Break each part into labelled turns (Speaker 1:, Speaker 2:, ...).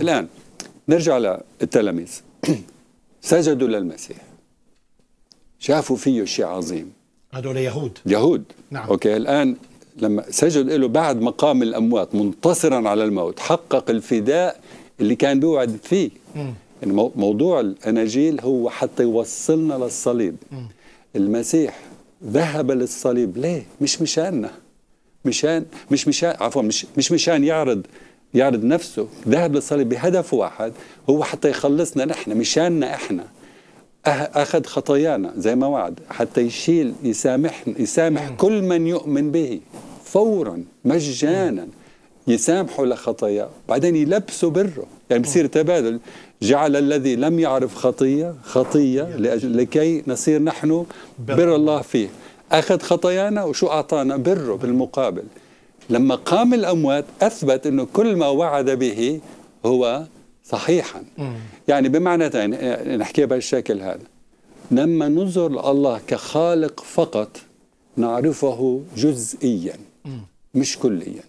Speaker 1: الآن نرجع للتلاميذ. سجدوا للمسيح. شافوا فيه شيء عظيم.
Speaker 2: هذول يهود.
Speaker 1: يهود.
Speaker 2: نعم.
Speaker 1: أوكي الآن لما سجد له بعد مقام الأموات منتصرا على الموت حقق الفداء اللي كان بيوعد فيه.
Speaker 2: مم.
Speaker 1: يعني مو- موضوع الاناجيل هو حتى يوصلنا للصليب. المسيح ذهب للصليب. ليه؟ مش مشاننا. مشان مش مشان عفوا مش مش مشان يعرض يعرض نفسه. ذهب للصليب بهدف واحد هو حتى يخلصنا نحن مشاننا إحنا. أه- أخذ خطايانا زي ما وعد حتى يشيل يسامح يسامح كل من يؤمن به. فورا مجانا يسامحوا لخطاياه. بعدين يلبسوا بره. يعني بصير تبادل. جعل الذي لم يعرف خطية خطية لأجل لكي نصير نحن بر الله فيه. أخذ خطايانا وشو أعطانا؟ بره بالمقابل. لما قام الأموات أثبت إنه كل ما وعد به هو صحيحا. يعني بمعنى ثاني يعني نحكيها بهالشكل هذا. لما ننظر لله كخالق فقط نعرفه جزئيا مش كليا.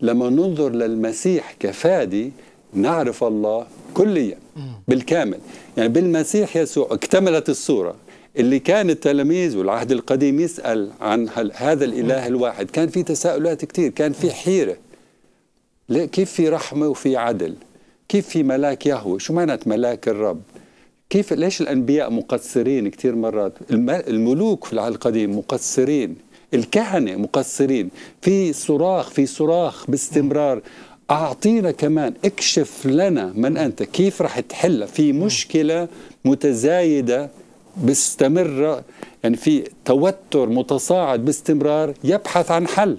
Speaker 1: لما ننظر للمسيح كفادي نعرف الله كليا بالكامل. يعني بالمسيح يسوع اكتملت الصورة. اللي كان التلاميذ والعهد القديم يسأل عن هذا الإله الواحد. كان في تساؤلات كتير كان في حيرة. ليه كيف في رحمة وفي عدل؟ كيف في ملاك يهوه شو معنات ملاك الرب؟ كيف ليش الأنبياء مقصرين كثير مرات؟ الم- الملوك في العهد القديم مقصرين الكهنة مقصرين. في صراخ في صراخ باستمرار. أعطينا كمان اكشف لنا من أنت. كيف رح تحل؟ في مشكلة متزايدة باستمر يعني في توتر متصاعد باستمرار يبحث عن حل.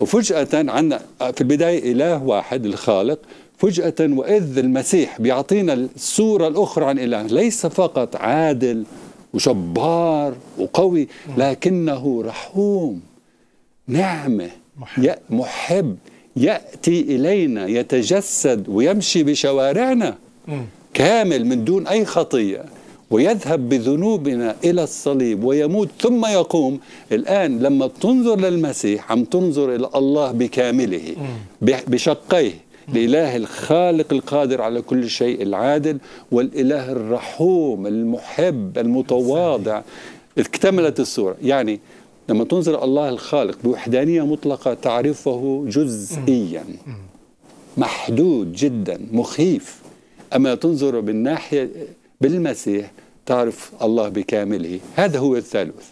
Speaker 1: وفجأة عندنا في البداية إله واحد الخالق فجأة وإذ المسيح بيعطينا الصورة الأخرى عن إله ليس فقط عادل وجبار وقوي لكنه رحوم نعمة
Speaker 2: محب.
Speaker 1: محب يأتي إلينا يتجسد ويمشي بشوارعنا. كامل من دون أي خطية. ويذهب بذنوبنا إلى الصليب ويموت ثم يقوم. الآن لما تنظر للمسيح عم تنظر إلى الله بكامله بشقيه. الإله الخالق القادر على كل شيء العادل والإله الرحوم المحب المتواضع. اكتملت الصورة. يعني لما تنظر الله الخالق بوحدانية مطلقة تعرفه جزئيا. محدود جدا مخيف. أما تنظر بالناحية بالمسيح تعرف الله بكامله. هذا هو الثالوث